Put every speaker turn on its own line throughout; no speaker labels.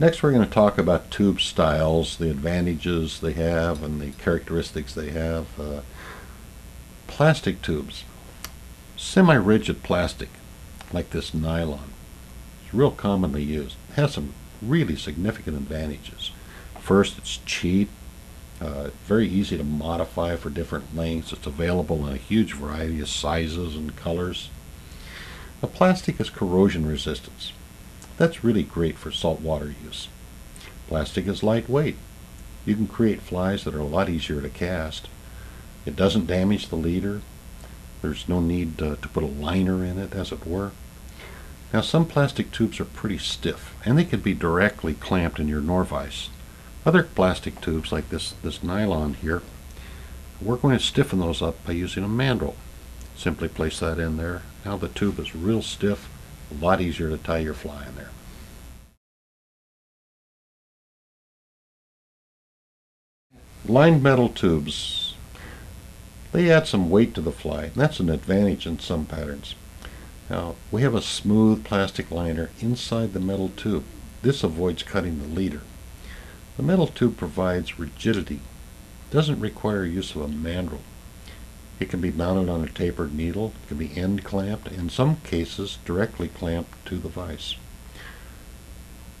Next we're going to talk about tube styles, the advantages they have and the characteristics they have. Uh, plastic tubes. Semi-rigid plastic, like this nylon, is real commonly used. It has some really significant advantages. First, it's cheap, uh, very easy to modify for different lengths. It's available in a huge variety of sizes and colors. The plastic is corrosion resistance. That's really great for saltwater use. Plastic is lightweight. You can create flies that are a lot easier to cast. It doesn't damage the leader. There's no need uh, to put a liner in it, as it were. Now, some plastic tubes are pretty stiff, and they can be directly clamped in your Norvise. Other plastic tubes, like this, this nylon here, we're going to stiffen those up by using a mandrel. Simply place that in there. Now the tube is real stiff, a lot easier to tie your fly in there. Lined metal tubes. They add some weight to the fly, and that's an advantage in some patterns. Now, we have a smooth plastic liner inside the metal tube. This avoids cutting the leader. The metal tube provides rigidity, doesn't require use of a mandrel. It can be mounted on a tapered needle, it can be end clamped, in some cases directly clamped to the vise.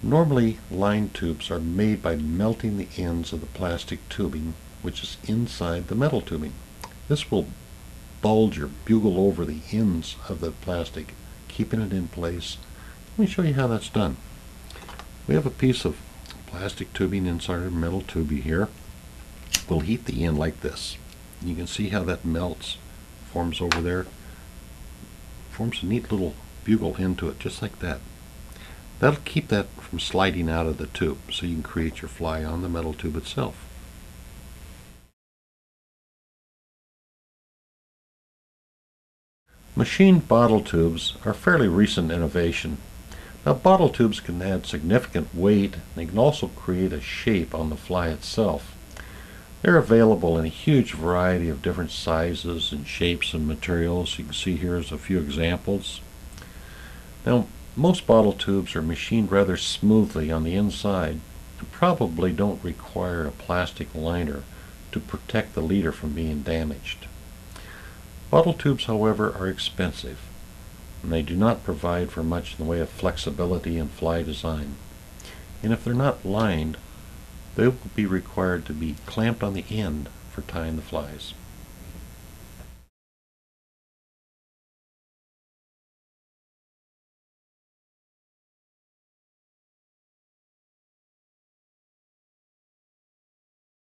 Normally, line tubes are made by melting the ends of the plastic tubing, which is inside the metal tubing. This will bulge or bugle over the ends of the plastic, keeping it in place. Let me show you how that's done. We have a piece of plastic tubing inside a metal tubing here. We'll heat the end like this. You can see how that melts, forms over there, forms a neat little bugle into it, just like that. That'll keep that from sliding out of the tube, so you can create your fly on the metal tube itself. Machined bottle tubes are fairly recent innovation. Now bottle tubes can add significant weight, and they can also create a shape on the fly itself. They're available in a huge variety of different sizes and shapes and materials. You can see here is a few examples. Now, most bottle tubes are machined rather smoothly on the inside and probably don't require a plastic liner to protect the leader from being damaged. Bottle tubes, however, are expensive and they do not provide for much in the way of flexibility and fly design. And if they're not lined, they will be required to be clamped on the end for tying the flies.